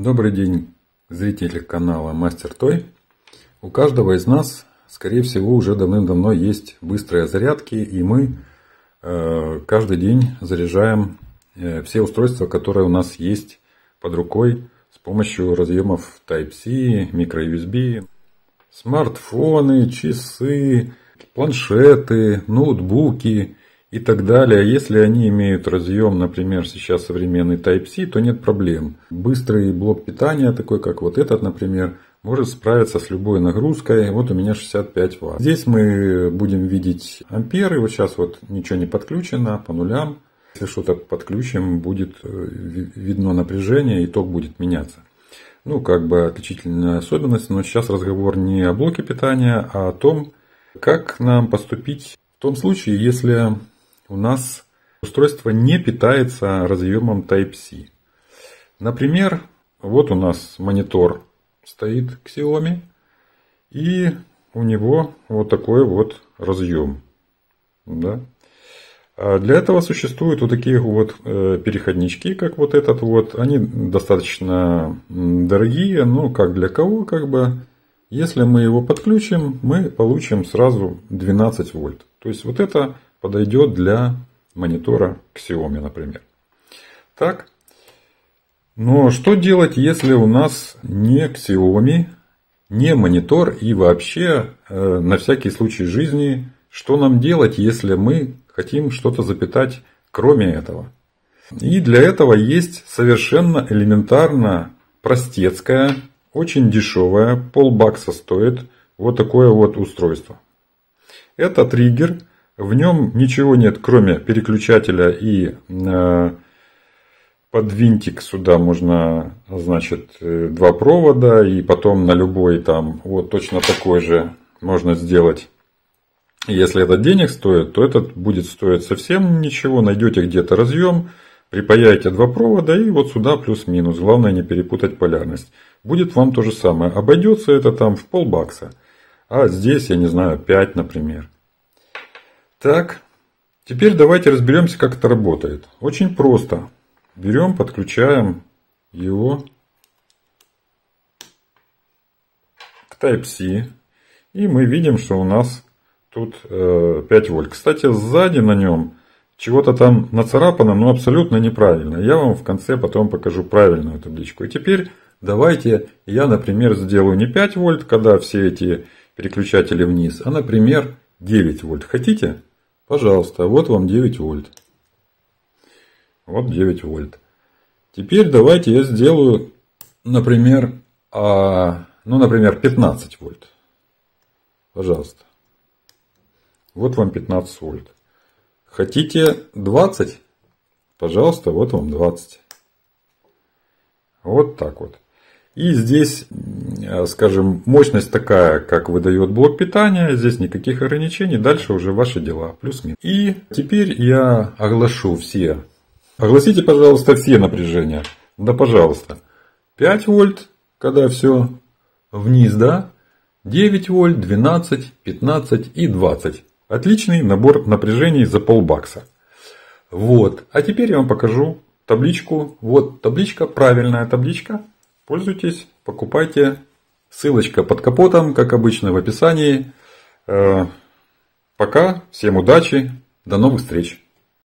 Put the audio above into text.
Добрый день, зрители канала Мастер Той. У каждого из нас, скорее всего, уже давным-давно есть быстрые зарядки, и мы э, каждый день заряжаем э, все устройства, которые у нас есть под рукой с помощью разъемов Type-C, micro-USB, смартфоны, часы, планшеты, ноутбуки и так далее. Если они имеют разъем, например, сейчас современный Type-C, то нет проблем. Быстрый блок питания, такой как вот этот, например, может справиться с любой нагрузкой. Вот у меня 65 Вт. Здесь мы будем видеть амперы. Вот сейчас вот ничего не подключено по нулям. Если что-то подключим, будет э, видно напряжение, и ток будет меняться. Ну, как бы отличительная особенность. Но сейчас разговор не о блоке питания, а о том, как нам поступить в том случае, если у нас устройство не питается разъемом Type-C. Например, вот у нас монитор стоит Xiaomi, и у него вот такой вот разъем. Да? А для этого существуют вот такие вот э, переходнички, как вот этот вот. Они достаточно дорогие, но как для кого, как бы. Если мы его подключим, мы получим сразу 12 вольт. То есть вот это подойдет для монитора Xiaomi, например. Так. Но что делать, если у нас не Xiaomi, не монитор и вообще э, на всякий случай жизни, что нам делать, если мы хотим что-то запитать кроме этого? И для этого есть совершенно элементарно простецкая, очень дешевая, полбакса стоит вот такое вот устройство. Это триггер в нем ничего нет, кроме переключателя и э, под винтик сюда можно, значит, э, два провода и потом на любой там вот точно такой же можно сделать. Если этот денег стоит, то этот будет стоить совсем ничего. Найдете где-то разъем, припаяете два провода и вот сюда плюс-минус. Главное не перепутать полярность. Будет вам то же самое. Обойдется это там в полбакса. А здесь, я не знаю, 5, например. Так, теперь давайте разберемся, как это работает. Очень просто. Берем, подключаем его к Type-C. И мы видим, что у нас тут 5 э, вольт. Кстати, сзади на нем чего-то там нацарапано, но абсолютно неправильно. Я вам в конце потом покажу правильную табличку. И теперь давайте я, например, сделаю не 5 вольт, когда все эти переключатели вниз, а, например, 9 вольт. Хотите? Пожалуйста, вот вам 9 вольт. Вот 9 вольт. Теперь давайте я сделаю, например, а, ну, например, 15 вольт. Пожалуйста. Вот вам 15 вольт. Хотите 20? Пожалуйста, вот вам 20. Вот так вот. И здесь, скажем, мощность такая, как выдает блок питания. Здесь никаких ограничений. Дальше уже ваши дела. Плюс-минус. И теперь я оглашу все. Огласите, пожалуйста, все напряжения. Да, пожалуйста. 5 вольт, когда все вниз, да? 9 вольт, 12, 15 и 20. Отличный набор напряжений за полбакса. Вот. А теперь я вам покажу табличку. Вот табличка, правильная табличка. Пользуйтесь, покупайте. Ссылочка под капотом, как обычно, в описании. Э, пока, всем удачи, до новых встреч.